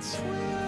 Sweet.